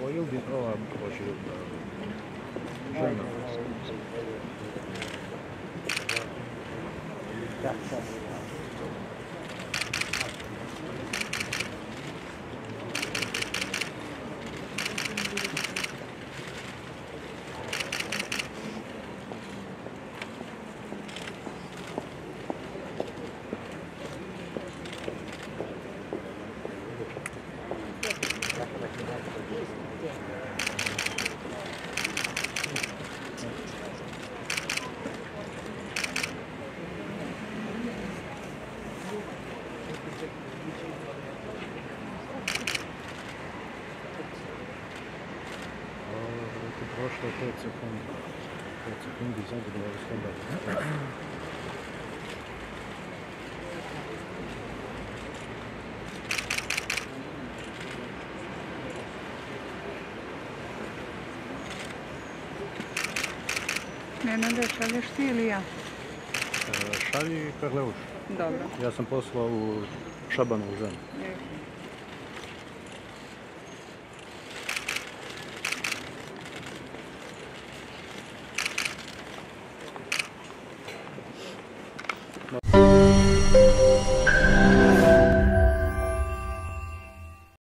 Hava bir hava başlıyor. Güzel nefes. Prošlo je 5 sekundi. 5 sekundi zagrljaju slobodno. Nenade, šalješ ti ili ja? E, Šalji Karleuš. Dobro. Ja sam poslao u Šabanovu ženu. E,